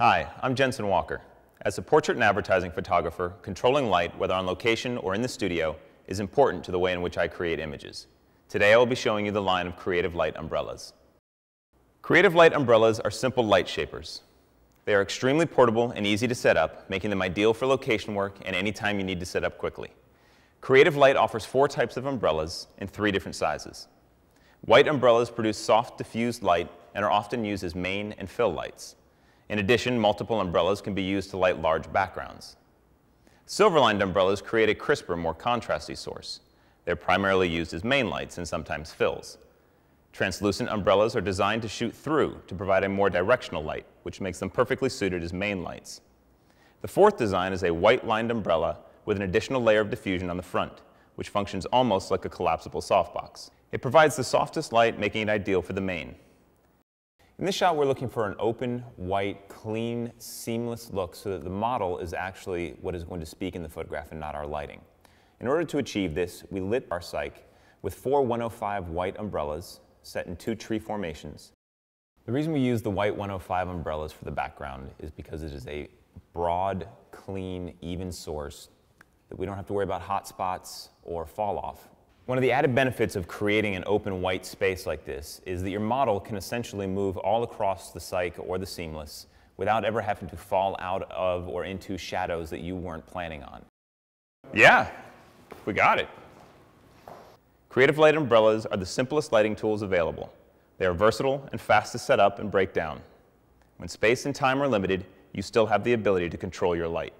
Hi, I'm Jensen Walker. As a portrait and advertising photographer, controlling light, whether on location or in the studio, is important to the way in which I create images. Today I will be showing you the line of Creative Light umbrellas. Creative Light umbrellas are simple light shapers. They are extremely portable and easy to set up, making them ideal for location work and any time you need to set up quickly. Creative Light offers four types of umbrellas in three different sizes. White umbrellas produce soft diffused light and are often used as main and fill lights. In addition, multiple umbrellas can be used to light large backgrounds. Silver-lined umbrellas create a crisper, more contrasty source. They're primarily used as main lights and sometimes fills. Translucent umbrellas are designed to shoot through to provide a more directional light, which makes them perfectly suited as main lights. The fourth design is a white-lined umbrella with an additional layer of diffusion on the front, which functions almost like a collapsible softbox. It provides the softest light, making it ideal for the main. In this shot, we're looking for an open, white, clean, seamless look so that the model is actually what is going to speak in the photograph and not our lighting. In order to achieve this, we lit our cyc with four 105 white umbrellas set in two tree formations. The reason we use the white 105 umbrellas for the background is because it is a broad, clean, even source that we don't have to worry about hot spots or fall off. One of the added benefits of creating an open white space like this is that your model can essentially move all across the cyc or the seamless without ever having to fall out of or into shadows that you weren't planning on. Yeah, we got it. Creative Light umbrellas are the simplest lighting tools available. They are versatile and fast to set up and break down. When space and time are limited, you still have the ability to control your light.